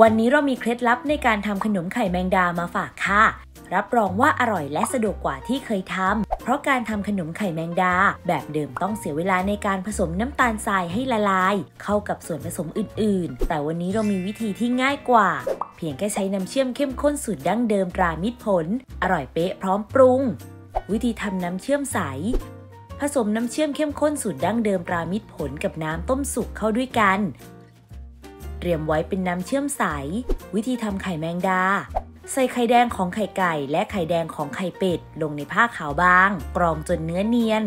วันนี้เรามีเคล็ดลับในการทำขนมไข่แมงดามาฝากค่ะ รับรองว่าอร่อยและสะดวกกว่าที่เคยทำเพราะการทำขนมไข่แมงดา แบบเดิมต้องเสียเวลาในการผสมน้ำตาลทรายให้ละลาย เข้ากับส่วนผสมอื่น ๆ แต่วันนี้เรามีวิธีที่ง่ายกว่า เพียงแค่ใช้น้ำเชื่อมเข้มข้นสูตรดั้งเดิมตรามิตรผล อร่อยเป๊ะพร้อมปรุง วิธีทำน้ำเชื่อมใสผสมน้ำเชื่อมเข้มข้นสูตรดั้งเดิมตรามิตรผลกับน้ำต้มสุกเข้าด้วยกัน เตรียมไว้เป็นน้ำเชื่อมใส วิธีทำไข่แมงดา ใส่ไข่แดงของไข่ไก่ และไข่แดงของไข่เป็ด ลงในผ้าขาวบาง กรองจนเนื้อเนียน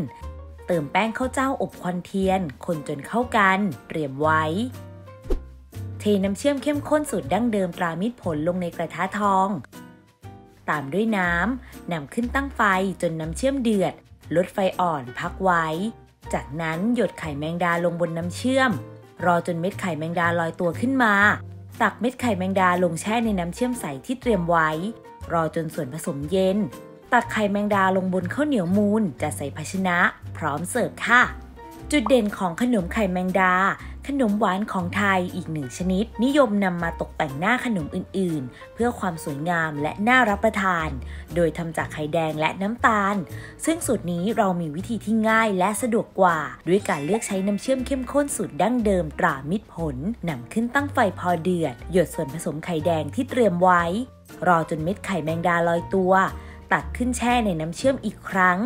เติมแป้งข้าวเจ้าอบควันเทียน คนจนเข้ากัน เตรียมไว้ เทน้ำเชื่อมเข้มข้นสูตรดั้งเดิมตรามิตรผลลงในกระทะทอง ตามด้วยน้ำนำขึ้นตั้งไฟจนน้ำเชื่อมเดือด ลดไฟอ่อนพักไว้ จากนั้นหยดไข่แมงดาลงบนน้ำเชื่อม รอจนเม็ดไข่แมงดาลอยตัวขึ้นมา ตักเม็ดไข่แมงดาลงแช่ในน้ำเชื่อมใสที่เตรียมไว้ รอจนส่วนผสมเย็น ตักไข่แมงดาลงบนข้าวเหนียวมูนจะใส่ภาชนะ พร้อมเสิร์ฟค่ะ จุดเด่นของขนมไข่แมงดา ขนมหวานของไทยอีกหนึ่งชนิด นิยมนำมาตกแต่งหน้าขนมอื่นๆ เพื่อความสวยงามและน่ารับประทาน โดยทำจากไข่แดงและน้ำตาล ซึ่งสูตรนี้เรามีวิธีที่ง่ายและสะดวกกว่า ด้วยการเลือกใช้น้ำเชื่อมเข้มข้นสูตรดั้งเดิมตรามิตรผลนำขึ้นตั้งไฟพอเดือด หยดส่วนผสมไข่แดงที่เตรียมไว้ รอจนเม็ดไข่แมงดาลอยตัว ตักขึ้นแช่ในน้ำเชื่อมอีกครั้ง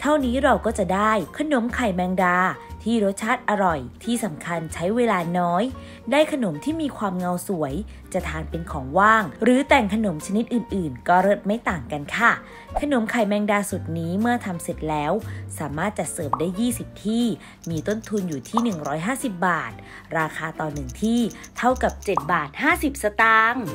เท่านี้เราก็จะได้ขนมไข่แมงดา ที่รสชาติอร่อยที่สำคัญใช้เวลาน้อย ได้ขนมที่มีความเงาสวย จะทานเป็นของว่าง หรือแต่งขนมชนิดอื่น ๆ ก็รสไม่ต่างกันค่ะ ขนมไข่แมงดาสุดนี้เมื่อทำเสร็จแล้ว สามารถจัดเสิร์ฟได้ 20 ที่ มีต้นทุนอยู่ที่ 150 บาท ราคาต่อหนึ่งที่เท่ากับ 7 บาท 50 สตางค์